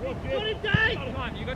Hey, come on, you go